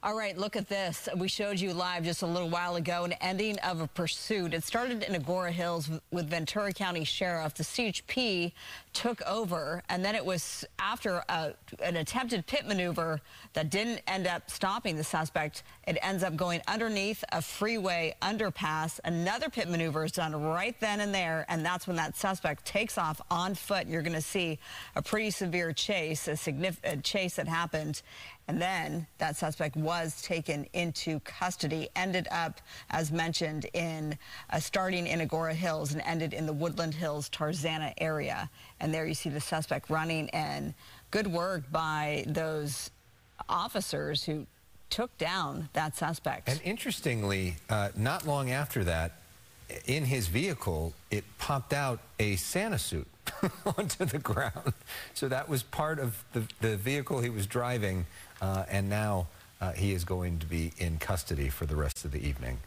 All right, look at this. We showed you live just a little while ago an ending of a pursuit. It started in Agoura Hills with Ventura County Sheriff. The CHP took over, and then it was after a, an attempted pit maneuver that didn't end up stopping the suspect. It ends up going underneath a freeway underpass. Another pit maneuver is done right then and there, and that's when that suspect takes off on foot. You're going to see a pretty severe chase, a significant chase that happened. And then that suspect was taken into custody, ended up, as mentioned, in uh, starting in Agoura Hills and ended in the Woodland Hills, Tarzana area. And there you see the suspect running and good work by those officers who took down that suspect. And interestingly, uh, not long after that, in his vehicle, it popped out a Santa suit onto the ground. So that was part of the, the vehicle he was driving, uh, and now Uh, he is going to be in custody for the rest of the evening.